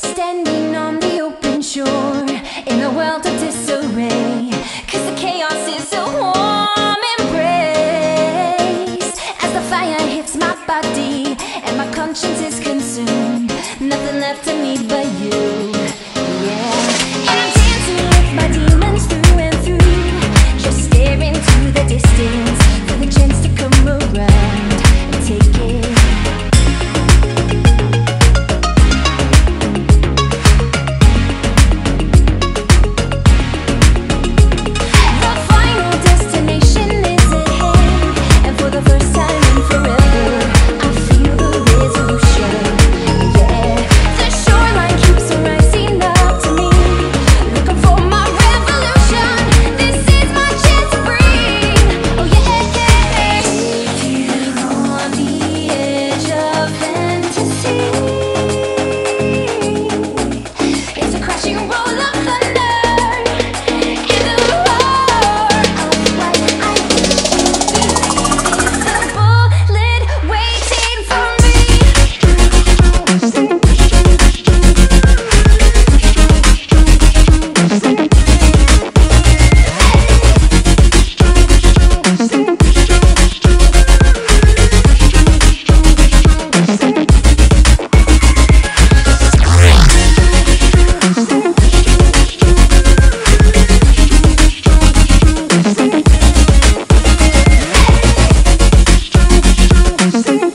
Standing on the open shore in a world of disarray. Cause the chaos is a warm embrace. As the fire hits my body and my conscience is consumed, nothing left to me but you. Yeah. And I'm dancing with my demons through and through, just staring the distance. Say